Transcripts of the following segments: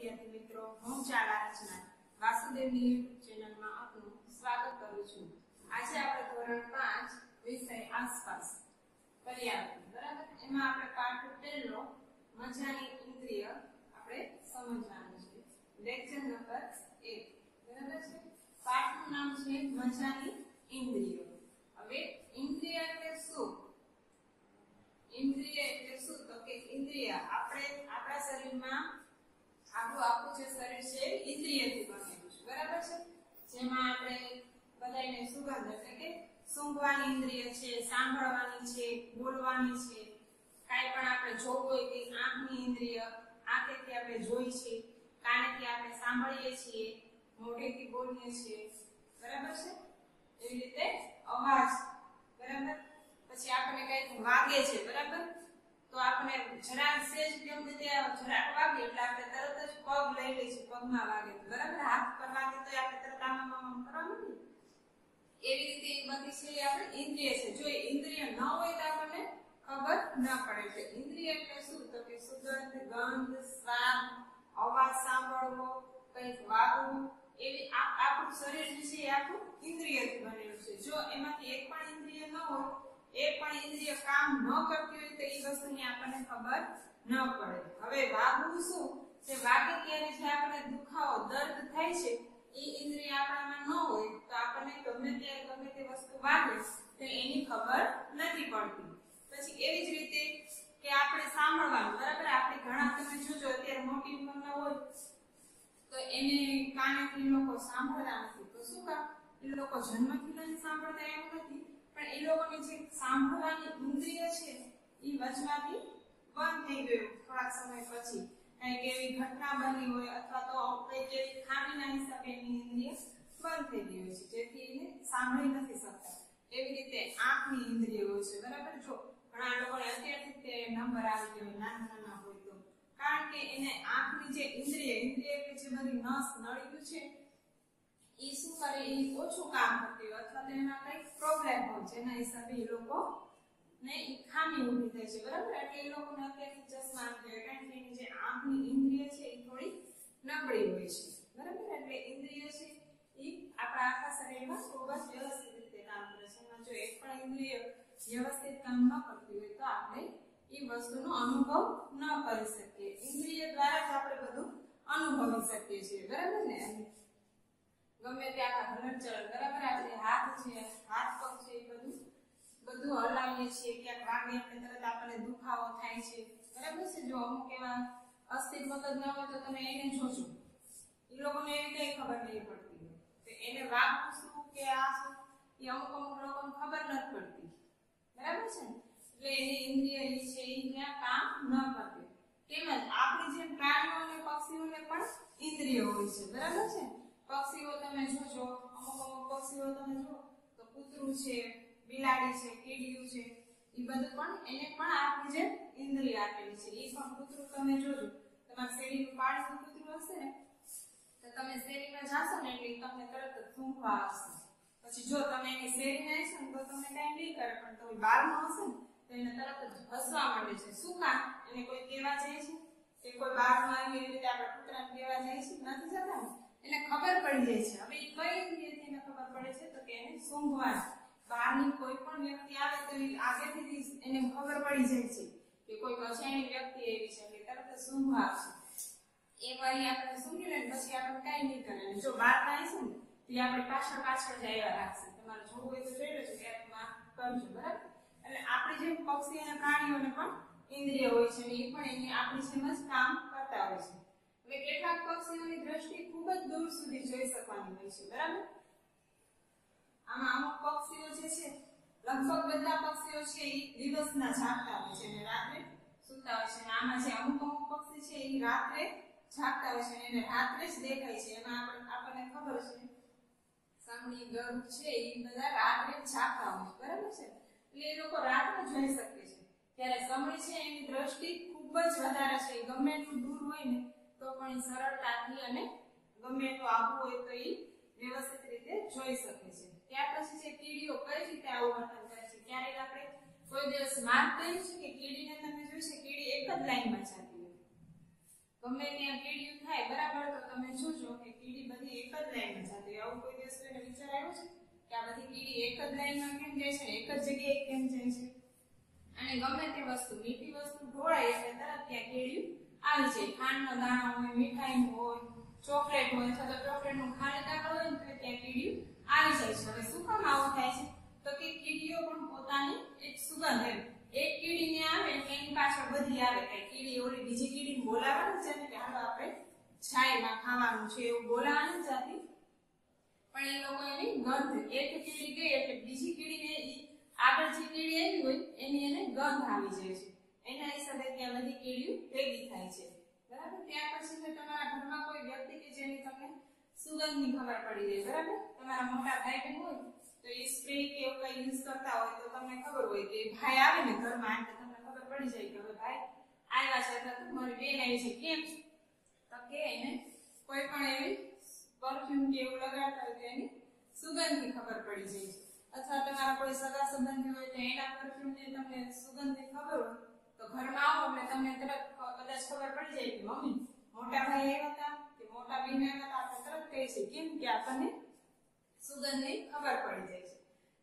વિદ્યાર્થી મિત્રો, હું ચાલા રચના વાસુદેવની યુટ્યુબ ચેનલમાં આપનું સ્વાગત કરું છું. આજે આપણે ધોરણ 5 વિષય આસપાસ પર્યાવરણ બરાબર? એમાં આપણે પાઠ પહેલો, મજાની ઇન્દ્રિય આપણે સમજવાનું છે. લેક્ચર નંબર 1 બરાબર છે? પાઠનું નામ છે મજાની ઇન્દ્રિયો. હવે ઇન્દ્રિય એટલે શું? ઇન્દ્રિય એટલે શું? તો કે ઇન્દ્રિય આપણે આપણા શરીરમાં આપણું આખું જે શરીર છે ઇન્દ્રિયથી બનેલું છે. બરાબર છે? જેમાં આપણે બધાને સુગંધ એટલે કે સૂંઘવાની ઇન્દ્રિય છે, સાંભળવાની છે, બોલવાની છે. કાંઈ પણ આપણે જોવું હોય કે આંખની ઇન્દ્રિય, આંખેથી આપણે જોઈ છે, કાનેથી આપણે સાંભળીએ છીએ, મોઢેથી બોલીએ છીએ. બરાબર છે? એવી રીતે અવાજ. બરાબર? પછી આપણે કઈ વાગે છે. બરાબર? તો આપણે જરાક સેજ કેમ કે ત્યાં વાગે એટલે આપણે તરત જ પગ લઈ લઈશું, પગમાં વાગે બરાબર? હાથ પર વાગે તો આપણે તરત આમાં કરવાનું ને? એવી રીતે એ બધી છે આપણે ઇન્દ્રિય છે. જો ઇન્દ્રિય ન હોય તો આપણને ખબર ન પડે. એટલે ઇન્દ્રિય એટલે શું? તો કે સુગંધ, ગંધ, સ્વાદ, અવાજ સાંભળવો, કંઈક વાગવું એવી આપણું શરીર છે એ આખું ઇન્દ્રિયથી બનેલું છે. જો એમાંથી એક પણ ઇન્દ્રિય એક ઇન્દ્રિય કામ ન કરતી હોય તો એ વસ્તુની આપણને ખબર ન પડે. હવે વાગવું શું? કે વાગે ત્યારે જે આપણને દુખાવો, દર્દ થાય છે એ ઇન્દ્રિય આપણામાં ન હોય તો આપણને ગમે ત્યારે ગમે તે વસ્તુ વાગે, તો એની ખબર નથી પડતી. પછી એવી જ રીતે કે આપણે સાંભળવાનું, બરાબર? આપણે ઘણા તમે જોજો, અત્યારે મોટી ઉંમરના હોય, તો એને કાનેથી લોકો સાંભળતા નથી. તો શું કામ? એ લોકો જન્મથી નથી સાંભળતા એવું નથી. પણ એ લોકોની જે સાંભળવાની ઇન્દ્રિય છે, એ વચમાંથી બંધ થઈ ગયું થોડાક સમય પછી. કંઈક એવી ઘટના બની હોય અથવા તો કંઈક એવી ખામીના હિસાબે એની ઇન્દ્રિય બંધ થઈ ગઈ હોય છે. જેથી એને સાંભળી નથી શકતા. એવી રીતે આંખની ઇન્દ્રિય છે. બરાબર? જો ઘણા લોકોને અત્યારથી તે નંબર આવી ગયો, નાના નાના હોય તો. કારણ કે એને આંખની જે ઇન્દ્રિય ઇન્દ્રિય એટલે જે બધી નસ નળી છે એ શું કરે? એ ઓછું કામ કરતી હોય અથવા તો એમાં કંઈક પ્રોબ્લેમ હોય, જેના હિસાબે એ લોકો ને એ ખામી ઊભી થાય છે, બરાબર? એટલે એ લોકોને અત્યારથી ચશ્મા આવી કારણ કે એની જે આંખની ઇન્દ્રિય છે એ થોડી નબળી હોય છે, બરાબર? એટલે ઇન્દ્રિય છે એ આપણા આખા શરીરમાં ખૂબ જ વ્યવસ્થિત રીતે કામ કરે છે. એમાં જો એક પણ ઇન્દ્રિય વ્યવસ્થિત કામ ન કરતી હોય તો આપણે એ વસ્તુનો અનુભવ ન કરી શકીએ. ઇન્દ્રિય દ્વારા જ આપણે બધું અનુભવી શકીએ છીએ, બરાબર ને? ગમે તે આપણા હલનચલન બરાબર? આપણે હાથ છે, હાથ પગ છે, એ બધું બધું હલાવીએ છીએ. ક્યાંક વાગે એટલે તરત આપણને દુખાવો થાય છે. બરાબર છે? જો અમુક એવા અસ્થિર મગજ ના હોય તો તમે એને જોજો. એ લોકોને એવી કઈ ખબર નહીં પડતી. તો એને વાગવું શું કે આ શું? એ અમુક અમુક લોકોને ખબર નથી પડતી. બરાબર છે એટલે એની ઇન્દ્રિય એ છે, એ ત્યાં કામ ન કરે તેમજ આપણી જેમ પ્રાણીઓ અને પક્ષીઓને પણ ઇન્દ્રિય હોય છે. બરાબર છે? પક્ષીઓ તમે જોજો. અમુક અમુક પક્ષીઓ તમે જો, તો કૂતરું છે, બિલાડી છે, કીડિયું છે એ બધું પણ એને પણ આપણી જે ઇન્દ્રિય આપેલી છે. એ પણ કૂતરું તમે જોજો. તમારે શેરીનું પાળેલું કૂતરું હશે ને, તો તમે શેરીમાં જાશો ને એટલે તમને તરત જ સૂંઘવા આવશે. પછી જો તમે એની શેરીમાં આવશો ને, તો તમને કાંઈ નહીં કરે, પણ તમે બહારમાં હશે ને, તો એને તરત જ હસવા માંડે છે. શું કામ? એને કોઈ કહેવા જાય છે? કે કોઈ બહારમાં આવી રીતે આપણે કૂતરાને કહેવા જાય છે? નથી જતા એને ખબર પડી જાય છે. હવે કઈ ઇન્દ્રિયથી એને ખબર પડે છે? તો કે એને સૂંઘવાનું. બહારની કોઈ પણ વ્યક્તિ આવે તો ઈ આગળથી એને ખબર પડી જાય છે કે કોઈ અજાણી વ્યક્તિ એવી છે એટલે તરત જ સૂંઘવા આવશે. એ વાર આપણે સૂંઘી લે પછી આપણે કાંઈ નહીં કરે. જો બહાર છે ને, તે આપણે પાછળ પાછળ જ આવ્યા રાખશે. તમારે જોવું હોય તો જોઈ લેજો ત્યારે માં કરજો, બરાબર? એટલે આપણી જેમ પક્ષી અને પ્રાણીઓને પણ ઇન્દ્રિય હોય છે ને એ પણ એની આપણી જેમ જ કામ કરતા હોય છે. એટલે કેટલાક પક્ષીઓની દ્રષ્ટિ ખૂબ જ દૂર સુધી જોઈ શકવાની હોય છે, બરાબર? આમાં અમુક પક્ષીઓ જે છે, લગભગ બધા પક્ષીઓ છે એ દિવસના જાગતા હોય છે અને રાત્રે સૂતા હોય છે. આમાં જે અમુક અમુક પક્ષી છે એ રાત્રે જાગતા હોય છે એને રાત્રે જ દેખાય છે. એમાં આપણે, આપણને ખબર છે સામણી ગરુડ છે એ બધા રાત્રે જાગતા હોય છે, બરાબર છે? એટલે એ લોકો રાત્રે જોઈ શકે છે. ત્યારે સમય છે એની દ્રષ્ટિ ખૂબ જ વધારે છે. ગમે એટલું દૂર હોય ને તો પણ સરળતાથી અને ગમે એટલું આવવું હોય તો એ વ્યવસ્થિત રીતે જોઈ શકે છે. ત્યાર પછી છે કીડીઓ કઈ રીતે આવું વર્તન કરે છે, ક્યારેક આપણે કોઈ દિવસ માર્ક કર્યું છે કે કીડીને તમે જોઈ છે, કીડી એક જ લાઈનમાં ચાલતી ગમે ત્યાં કીડીયું થાય બરાબર, તો તમે જોજો કે કીડી બધી એક જ લાઈનમાં જતી હોય. આવું કોઈ દિવસ કોઈને વિચાર આવ્યો છે કે આ બધી કીડી એક જ લાઈનમાં કેમ જાય છે એક જ જગ્યાએ કેમ જાય છે? અને ગમે તે વસ્તુ, મીઠી વસ્તુ ઢોળાય એટલે તરત ત્યાં કીડીયું આવી જાય ખાંડનો દાણો હોય મીઠાઈ હોય, ચોકલેટ હોય અથવા તો ચોકલેટનું ખાંડ દાણો હોય તો ત્યાં કીડીયું આવી જાય છે. હવે શું કામ આવું થાય છે? તો કે કીડીઓ પણ પોતાની એક સુગંધ એમ. એક કીડીને આવે એટલે એની પાછળ બધી આવે. કે કીડી ઓલી બીજી કીડીને બોલાવવાનું છે ને કે હાલો આપણે છાયમાં ખાવાનું છે એવું બોલાવવાનું જાતી. પણ એ લોકો એની ગંધ, એક કીડી ગઈ એટલે બીજી કીડીને આગળ જે કીડી આવી હોય એની એને ગંધ આવી જાય છે. એના હિસાબે ત્યાં બધી કીડીઓ ભેગી થાય છે. બરાબર? ત્યાર પછી જો તમારા ઘરમાં કોઈ વ્યક્તિ કે જેની તમને સુગંધની ખબર પડી જાય, બરાબર? તમારા મોટા ભાઈ બહેન હોય તો એ સ્પ્રે કે એવું કઈ યુઝ કરતા હોય તો તમને ખબર હોય કે ભાઈ આવે ને ઘરમાં એટલે તમને ખબર પડી જાય કે હવે ભાઈ આવ્યા છે અથવા તો મારી બેન આવી છે, કેમ તો કે એને કોઈ પણ એવી પરફ્યુમ કે એવું લગાડતા હોય તો એની સુગંધની ખબર પડી જાય અથવા તમારા કોઈ સગા સંબંધી હોય તો એના પરફ્યુમની તમને સુગંધની ખબર હોય તો ઘરમાં આવો એટલે તમને તરત કદાચ ખબર પડી જાય કે મમ્મી મોટા ભાઈ આવ્યા હતા કે મોટા બેન આવ્યા હતા આપણે તરત કહે છે, કેમ કે આપણને સુગંધની ખબર પડી જાય છે.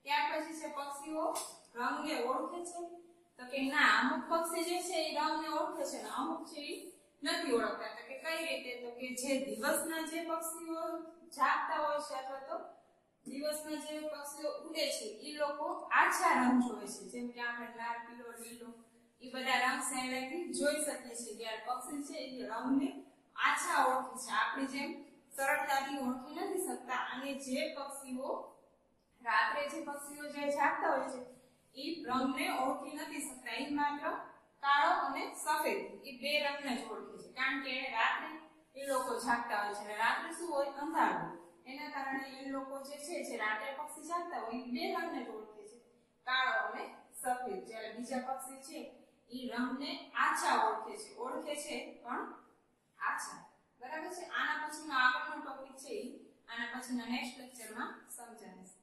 ત્યાર પછી છે, પક્ષીઓ રંગને ઓળખે છે. તો કે ના, અમુક પક્ષી જે છે, એ રંગને ઓળખે છે ને અમુક છે, એ નથી ઓળખતા. તો કે કઈ રીતે? તો કે જે દિવસના જે પક્ષીઓ જાગતા હોય છે અથવા તો દિવસના જે પક્ષીઓ ઉડે છે, એ લોકો આછા રંગ જોવે છે. જેમ કે આપણે લાલ, પીળો, લીલો એ બધા રંગ સહેલાઈથી જોઈ શકીએ છીએ જ્યારે પક્ષી છે એ રંગને આછા ઓળખે છે. આપણી જેમ સરળતાથી ઓળખી નથી શકતા. અને જે પક્ષીઓ રાત્રે જે પક્ષીઓ જે જાગતા હોય છે, એ રંગને ઓળખી નથી શકતા. એ માત્ર કાળો અને સફેદ એ બે રંગને જ ઓળખે છે. કારણ કે રાત્રે એ લોકો જાગતા હોય છે. રાત્રે શું હોય? અંધારું. એના કારણે એ લોકો જે છે, જે રાત્રે પક્ષી જાગતા હોય એ બે રંગને જ ઓળખે છે. કાળો અને સફેદ. જ્યારે બીજા પક્ષી છે એ રંગને આછા ઓળખે છે. ઓળખે છે પણ આછા. બરાબર છે? આના પછીનો આગળનો ટોપિક છે ઈ. આના પછીના નેક્સ્ટ લેક્ચરમાં સમજાવીશ.